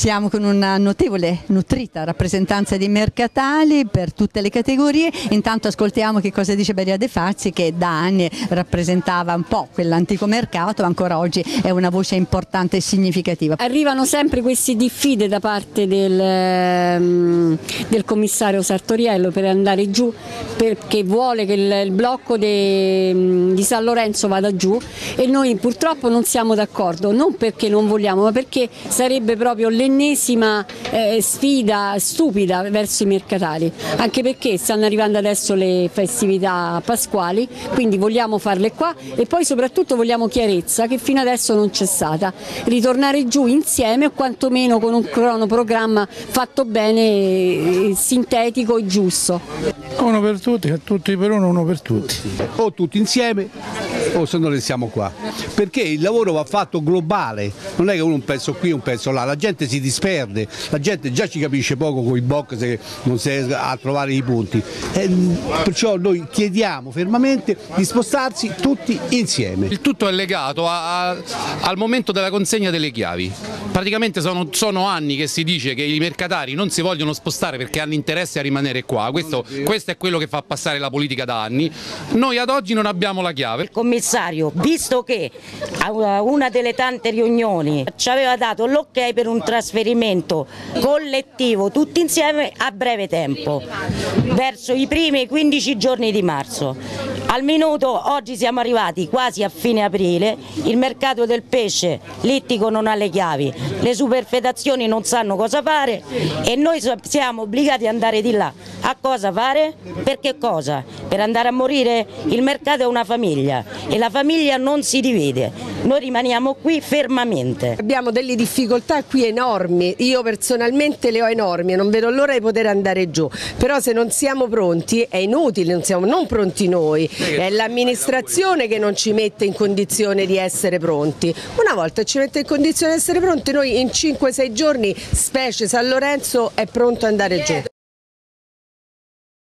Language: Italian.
Siamo con una notevole, nutrita rappresentanza di mercatali per tutte le categorie. Intanto ascoltiamo che cosa dice Beria De Fazzi che da anni rappresentava un po' quell'antico mercato, ancora oggi è una voce importante e significativa. Arrivano sempre questi diffide da parte del, ehm, del commissario Sartoriello per andare giù perché vuole che il, il blocco de, di San Lorenzo vada giù e noi purtroppo non siamo d'accordo, non perché non vogliamo ma perché sarebbe proprio l'ennesima eh, sfida stupida verso i mercatari, anche perché stanno arrivando adesso le festività pasquali, quindi vogliamo farle qua e poi soprattutto vogliamo chiarezza che fino adesso non c'è stata, ritornare giù insieme o quantomeno con un cronoprogramma fatto bene, sintetico e giusto. Uno per tutti, tutti per uno, uno per tutti. O tutti insieme o se non restiamo qua, perché il lavoro va fatto globale, non è che uno un pezzo qui un pezzo là, la gente si disperde, la gente già ci capisce poco con i box se non si riesce a trovare i punti, e perciò noi chiediamo fermamente di spostarsi tutti insieme. Il tutto è legato a, a, al momento della consegna delle chiavi, praticamente sono, sono, anni che si dice che i mercatari non si vogliono spostare perché hanno interesse a rimanere qua, questo, questo è quello che fa passare la politica da anni, noi ad oggi non abbiamo la chiave. Commissario, visto che a una delle tante riunioni ci aveva dato l'ok per un trasferimento collettivo tutti insieme a breve tempo, verso i primi 15 giorni di marzo. Al minuto oggi siamo arrivati quasi a fine aprile, il mercato del pesce littico non ha le chiavi, le superfedazioni non sanno cosa fare e noi siamo obbligati ad andare di là. A cosa fare? Per che cosa? Per andare a morire? Il mercato è una famiglia e la famiglia non si divide, noi rimaniamo qui fermamente. Abbiamo delle difficoltà qui enormi, io personalmente le ho enormi, non vedo l'ora di poter andare giù, però se non siamo pronti è inutile, non siamo non pronti noi, è l'amministrazione che non ci mette in condizione di essere pronti. Una volta ci mette in condizione di essere pronti, noi in 5-6 giorni, specie San Lorenzo, è pronto ad andare giù.